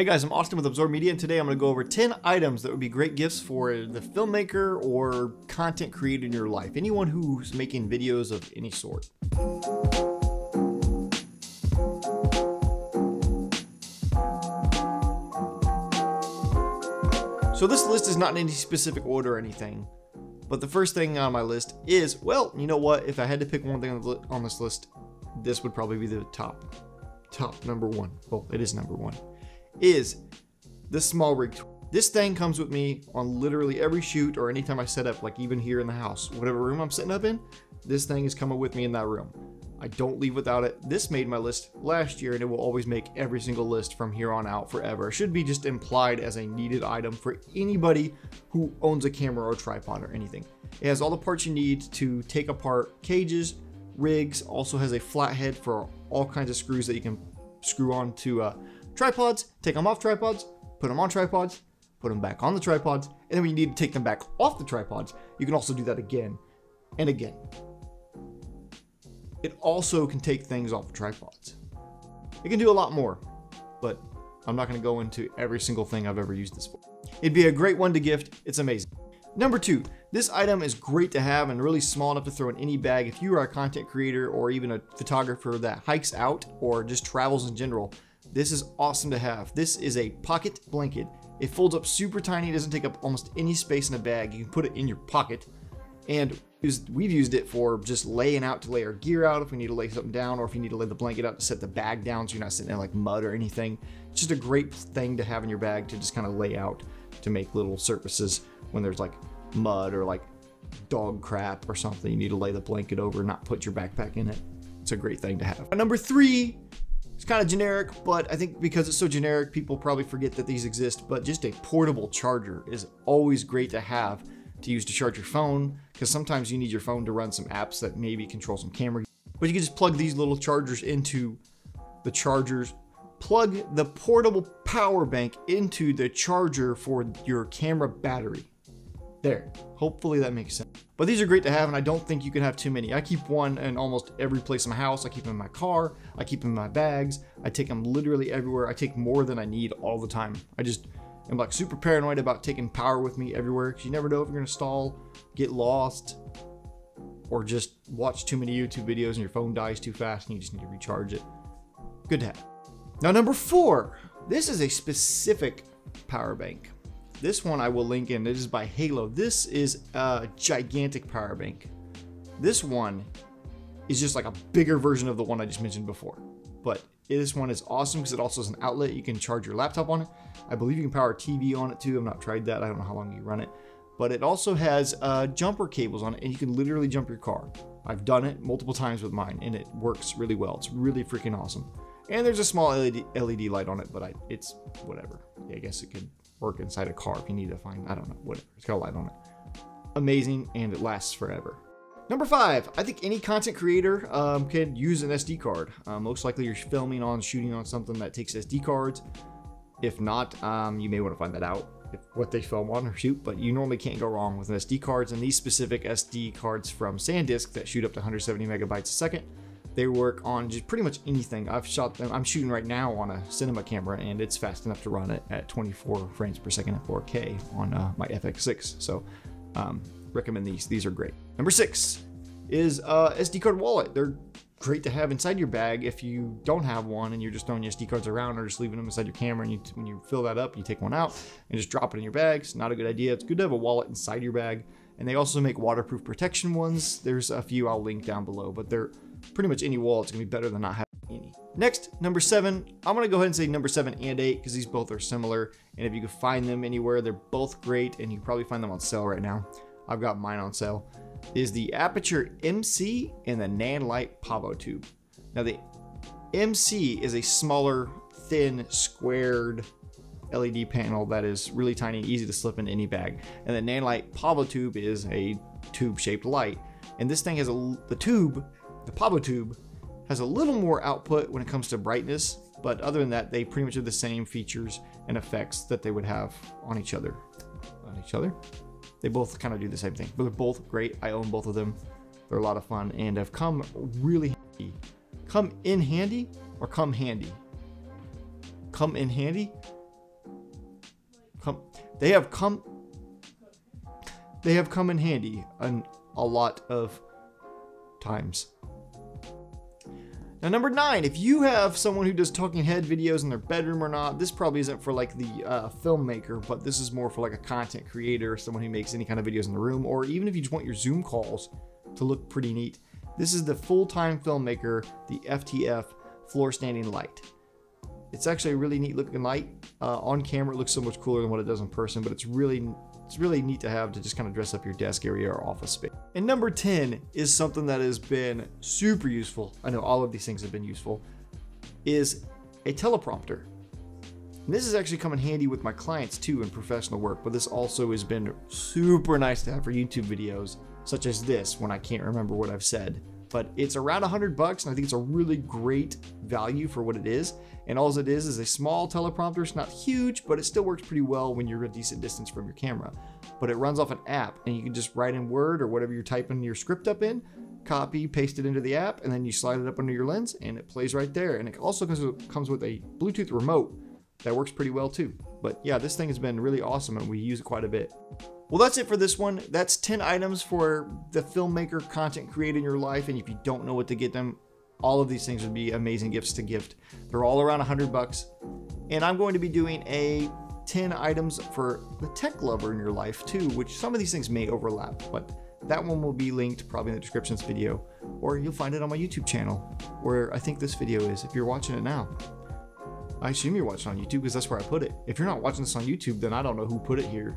Hey guys, I'm Austin with Absorb Media, and today I'm going to go over 10 items that would be great gifts for the filmmaker or content creator in your life. Anyone who's making videos of any sort. So this list is not in any specific order or anything, but the first thing on my list is, well, you know what? If I had to pick one thing on this list, this would probably be the top, top number one. Well, it is number one is the SmallRig. This thing comes with me on literally every shoot or anytime I set up, like even here in the house, whatever room I'm setting up in, this thing is coming with me in that room. I don't leave without it. This made my list last year and it will always make every single list from here on out forever. It should be just implied as a needed item for anybody who owns a camera or tripod or anything. It has all the parts you need to take apart cages, rigs, also has a flathead for all kinds of screws that you can screw on to uh, tripods, take them off tripods, put them on tripods, put them back on the tripods, and then when you need to take them back off the tripods, you can also do that again and again. It also can take things off of tripods. It can do a lot more, but I'm not going to go into every single thing I've ever used this for. It'd be a great one to gift. It's amazing. Number two, this item is great to have and really small enough to throw in any bag if you are a content creator or even a photographer that hikes out or just travels in general. This is awesome to have. This is a pocket blanket. It folds up super tiny, it doesn't take up almost any space in a bag. You can put it in your pocket. And we've used it for just laying out to lay our gear out if we need to lay something down or if you need to lay the blanket out to set the bag down so you're not sitting in like mud or anything. It's just a great thing to have in your bag to just kind of lay out to make little surfaces when there's like mud or like dog crap or something. You need to lay the blanket over, not put your backpack in it. It's a great thing to have. Number three it's kind of generic, but I think because it's so generic, people probably forget that these exist. But just a portable charger is always great to have to use to charge your phone, because sometimes you need your phone to run some apps that maybe control some camera. But you can just plug these little chargers into the chargers, plug the portable power bank into the charger for your camera battery. There, hopefully that makes sense. But these are great to have and I don't think you can have too many. I keep one in almost every place in my house. I keep them in my car. I keep them in my bags. I take them literally everywhere. I take more than I need all the time. I just am like super paranoid about taking power with me everywhere because you never know if you're gonna stall, get lost, or just watch too many YouTube videos and your phone dies too fast and you just need to recharge it. Good to have. Now number four, this is a specific power bank. This one I will link in. It is by Halo. This is a gigantic power bank. This one is just like a bigger version of the one I just mentioned before. But this one is awesome because it also has an outlet. You can charge your laptop on it. I believe you can power a TV on it too. I've not tried that. I don't know how long you run it. But it also has uh, jumper cables on it and you can literally jump your car. I've done it multiple times with mine and it works really well. It's really freaking awesome. And there's a small LED, LED light on it, but I, it's whatever. Yeah, I guess it could work inside a car if you need to find, I don't know, whatever. It's got a light on it. Amazing, and it lasts forever. Number five, I think any content creator um, can use an SD card. Uh, most likely you're filming on, shooting on something that takes SD cards. If not, um, you may want to find that out if, what they film on or shoot, but you normally can't go wrong with an SD cards and these specific SD cards from SanDisk that shoot up to 170 megabytes a second they work on just pretty much anything. I've shot them. I'm shooting right now on a cinema camera, and it's fast enough to run it at 24 frames per second at 4K on uh, my FX6. So, um, recommend these. These are great. Number six is uh, SD card wallet. They're great to have inside your bag if you don't have one and you're just throwing your SD cards around or just leaving them inside your camera. And you, when you fill that up, you take one out and just drop it in your bag. It's not a good idea. It's good to have a wallet inside your bag. And they also make waterproof protection ones. There's a few I'll link down below, but they're pretty much any wall, it's gonna be better than not having any. Next, number seven, I'm gonna go ahead and say number seven and eight because these both are similar. And if you can find them anywhere, they're both great and you can probably find them on sale right now. I've got mine on sale. Is the Aputure MC and the Nanlite Pavo Tube. Now the MC is a smaller, thin, squared LED panel that is really tiny, easy to slip in any bag. And the Nanlite Pavo Tube is a tube-shaped light. And this thing has a the tube the Pavo Tube has a little more output when it comes to brightness, but other than that, they pretty much have the same features and effects that they would have on each other. On each other? They both kind of do the same thing, but they're both great. I own both of them. They're a lot of fun and have come really handy. Come in handy or come handy? Come in handy? come they have come they have come in handy an, a lot of times. Now, number nine, if you have someone who does talking head videos in their bedroom or not, this probably isn't for like the uh, filmmaker, but this is more for like a content creator, someone who makes any kind of videos in the room, or even if you just want your Zoom calls to look pretty neat. This is the full-time filmmaker, the FTF floor standing light. It's actually a really neat looking light. Uh, on camera, it looks so much cooler than what it does in person, but it's really it's really neat to have to just kind of dress up your desk area or office space. And number 10 is something that has been super useful. I know all of these things have been useful. Is a teleprompter. And this has actually come in handy with my clients too in professional work, but this also has been super nice to have for YouTube videos, such as this when I can't remember what I've said. But it's around 100 bucks, and I think it's a really great value for what it is. And all it is is a small teleprompter. It's not huge, but it still works pretty well when you're a decent distance from your camera. But it runs off an app, and you can just write in Word or whatever you're typing your script up in, copy, paste it into the app, and then you slide it up under your lens, and it plays right there. And it also comes with a Bluetooth remote that works pretty well too. But yeah, this thing has been really awesome, and we use it quite a bit. Well, that's it for this one. That's 10 items for the filmmaker content creator in your life. And if you don't know what to get them, all of these things would be amazing gifts to gift. They're all around 100 bucks. And I'm going to be doing a 10 items for the tech lover in your life too, which some of these things may overlap, but that one will be linked probably in the description of this video, or you'll find it on my YouTube channel, where I think this video is if you're watching it now. I assume you're watching on YouTube because that's where I put it. If you're not watching this on YouTube, then I don't know who put it here.